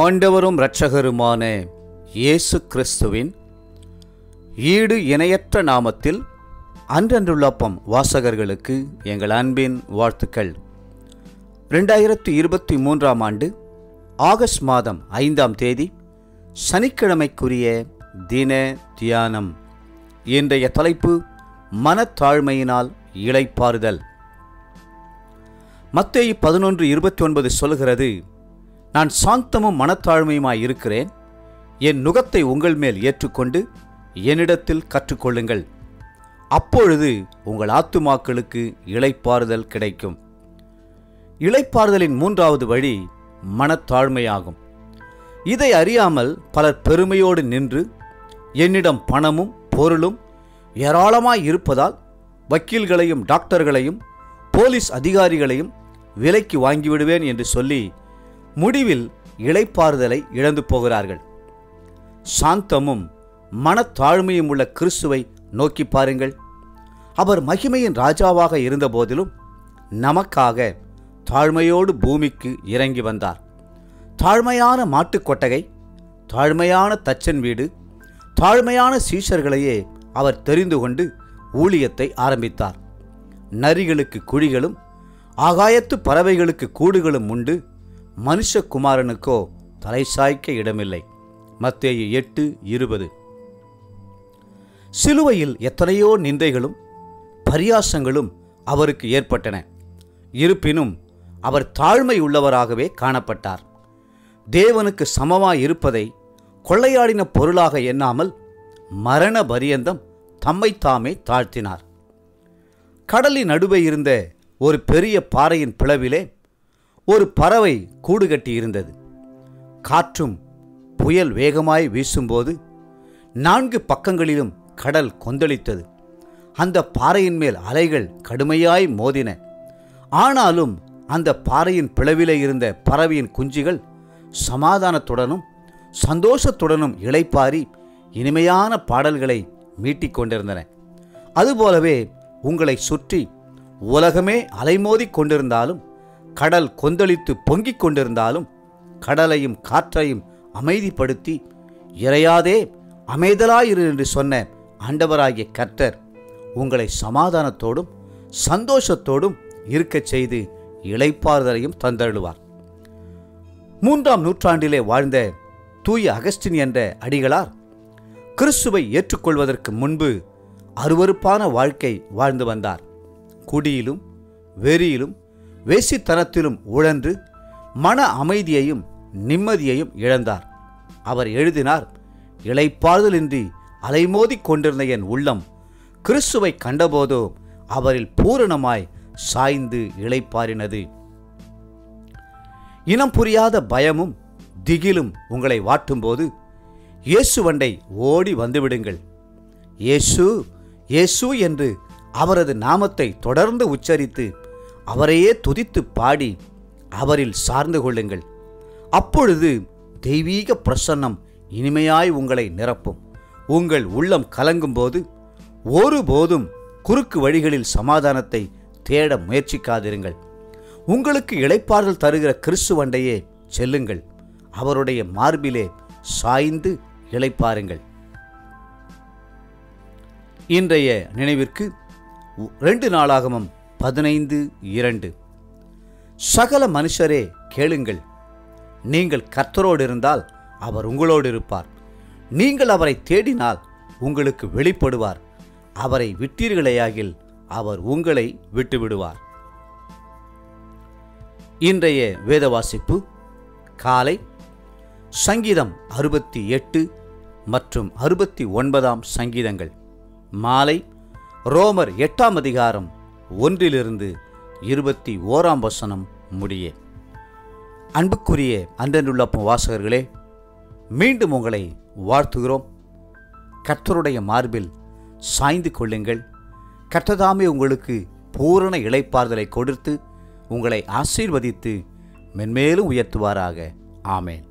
ஆண்டவரும் இரட்சகருமான இயேசு கிறிஸ்துவின் ஈடு இணையற்ற நாமத்தில் அன்றன்றுள்ளப்பம் வாசகர்களுக்கு எங்கள் அன்பின் வாழ்த்துக்கள். ரெண்டாயிரத்தி இருபத்தி மூன்றாம் ஆண்டு ஆகஸ்ட் மாதம் ஐந்தாம் தேதி சனிக்கிழமைக்குரிய தின தியானம். இன்றைய தலைப்பு மனத்தாழ்மையினால் இழைப்பாறுதல் மத்தேயு பதினொன்று இருபத்தி ஒன்பது சொல்கிறது நான் சாந்தமும் மனத்தாழ்மையுமாய் இருக்கிறேன். என் நுகத்தை உங்கள் மேல் ஏற்றுக்கொண்டு என்னிடத்தில் கற்றுக்கொள்ளுங்கள். அப்பொழுது உங்கள் ஆத்துமாக்களுக்கு இளைப்பாறுதல் கிடைக்கும். இளைப்பாறுதலின் மூன்றாவது வழி மனத்தாழ்மையாகும். இதை அறியாமல் பலர் பெருமையோடு நின்று என்னிடம் பணமும் பொருளும் ஏராளமாய் இருப்பதால் வக்கீல்களையும் டாக்டர்களையும் போலீஸ் அதிகாரிகளையும் விலைக்கு வாங்கிவிடுவேன் என்று சொல்லி முடிவில் இழைப்பாறுதலை இழந்து போகிறார்கள். சாந்தமும் மனத்தாழ்மையும் உள்ள கிறிஸ்துவை நோக்கி பாருங்கள். அவர் மகிமையின் ராஜாவாக இருந்தபோதிலும் நமக்காக தாழ்மையோடு பூமிக்கு இறங்கி வந்தார். தாழ்மையான மாட்டுக் கொட்டகை தாழ்மையான தச்சன் வீடு தாழ்மையான சீஷர்களையே அவர் தெரிந்து கொண்டு ஊழியத்தை ஆரம்பித்தார். நரிகளுக்கு குழிகளும் ஆகாயத்து பறவைகளுக்கு கூடுகளும் உண்டு. மனுஷகுமாரனுக்கோ தலை சாய்க்க இடமில்லை. மத்தேயு எட்டு இருபது. சிலுவையில் எத்தனையோ நிந்தைகளும் பரியாசங்களும் அவருக்கு ஏற்பட்டன. இருப்பினும் அவர் தாழ்மை உள்ளவராகவே காணப்பட்டார். தேவனுக்கு சமமாய் இருப்பதை கொள்ளையாடின பொருளாக எண்ணாமல் மரண பரியந்தம் தம்மைத்தாமே தாழ்த்தினார். கடலின் நடுவே இருந்த ஒரு பெரிய பாறையின் பிளவிலே ஒரு பறவை கூடு கட்டி இருந்தது. காற்றும் புயல் வேகமாய் வீசும்போது நான்கு பக்கங்களிலும் கடல் கொந்தளித்தது. அந்த பாறையின் மேல் அலைகள் கடுமையாய் மோதின. ஆனாலும் அந்த பாறையின் பிளவிலே இருந்த பறவையின் குஞ்சுகள் சமாதானத்துடனும் சந்தோஷத்துடனும் இளைப்பாரி இனிமையான பாடல்களை மீட்டிக் கொண்டிருந்தன. அதுபோலவே உங்களை சுற்றி உலகமே அலைமோதி கொண்டிருந்தாலும் கடல் கொந்தளித்து பொங்கிக் கொண்டிருந்தாலும் கடலையும் காற்றையும் அமைதிப்படுத்தி இறையாதே அமைதலாயிரு என்று சொன்ன ஆண்டவராகிய கர்த்தர் உங்களை சமாதானத்தோடும் சந்தோஷத்தோடும் இருக்கச் செய்து இழைப்பாறுதலையும் தந்தருளுவார். மூன்றாம் நூற்றாண்டிலே வாழ்ந்த தூய அகஸ்டின் என்ற அடிகளார் கிறிஸ்துவை ஏற்றுக்கொள்வதற்கு முன்பு அருவருப்பான வாழ்க்கை வாழ்ந்து வந்தார். குடியிலும் வெறியிலும் வேசித்தனத்திலும் உழன்று மன அமைதியையும் நிம்மதியையும் இழந்தார். அவர் எழுதினார் இளைப்பாறுதலின்றி அலைமோதிக் கொண்டிருந்த என் உள்ளம் கிறிஸ்துவை கண்டபோதோ அவரில் பூரணமாய் சாய்ந்து இளைப்பாறினது. இனம் புரியாத பயமும் திகிலும் உங்களை வாட்டும்போது இயேசுவண்டை ஓடி வந்துவிடுங்கள். இயேசு இயேசு என்று அவரது நாமத்தை தொடர்ந்து உச்சரித்து அவரையே துதித்து பாடி அவரில் சார்ந்து கொள்ளுங்கள். அப்பொழுது தெய்வீக பிரசன்னம் இனிமையாய் உங்களை நிரப்பும். உங்கள் உள்ளம் கலங்கும்போது ஒருபோதும் குறுக்கு வழிகளில் சமாதானத்தை தேட முயற்சிக்காதிருங்கள். உங்களுக்கு இளைப்பாறுதல் தருகிற கிறிஸ்துவண்டையே செல்லுங்கள். அவருடைய மார்பிலே சாய்ந்து இளைப்பாருங்கள். இன்றைய நினைவிற்கு ரெண்டு நாளாகமும் பதினைந்து இரண்டு. சகல மனுஷரே கேளுங்கள். நீங்கள் கர்த்தரோடு இருந்தால் அவர் உங்களோடு இருப்பார். நீங்கள் அவரை தேடினால் உங்களுக்கு வெளிப்படுவார். அவரை விட்டீர்களேயாகில் அவர் உங்களை விட்டுவிடுவார். இன்றைய வேத வாசிப்பு காலை சங்கீதம் அறுபத்தி எட்டு மற்றும் அறுபத்தி ஒன்பதாம் சங்கீதங்கள். மாலை ரோமர் எட்டாம் அதிகாரம் ஒன்றிலிருந்து இருபத்தி ஓராம் வசனம் முடிய. அன்புக்குரிய அன்றனுள்ளப்பம் வாசகர்களே மீண்டும் உங்களை வாழ்த்துகிறோம். கர்த்தருடைய மார்பில் சாய்ந்து கொள்ளுங்கள். கர்த்ததாமே உங்களுக்கு பூரண இளைப்பாறுதலை கொடுத்து உங்களை ஆசீர்வதித்து மென்மேலும் உயர்த்துவாராக. ஆமேன்.